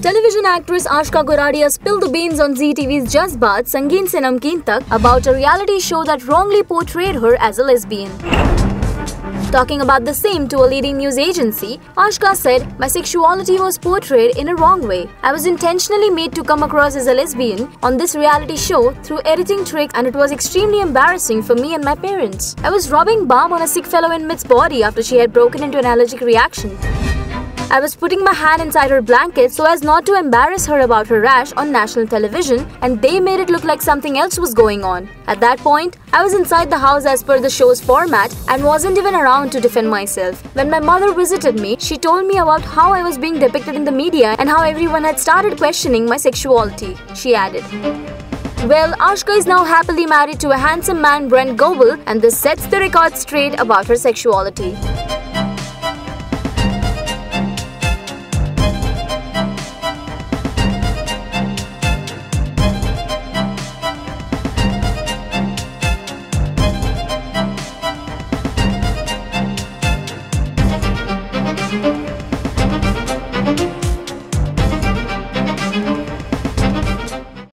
Television actress Aashka Goradia spilled the beans on Zee TV's Just Baat Sangeet Se Namkeen Tak about a reality show that wrongly portrayed her as a lesbian. Talking about the same to a leading news agency, Aashka said, My sexuality was portrayed in a wrong way. I was intentionally made to come across as a lesbian on this reality show through editing tricks and it was extremely embarrassing for me and my parents. I was rubbing balm on a sick fellow in mid's body after she had broken into an allergic reaction. I was putting my hand inside her blanket so as not to embarrass her about her rash on national television and they made it look like something else was going on. At that point, I was inside the house as per the show's format and wasn't even around to defend myself. When my mother visited me, she told me about how I was being depicted in the media and how everyone had started questioning my sexuality, she added. Well, Aashka is now happily married to a handsome man, Brent Goble, and this sets the record straight about her sexuality.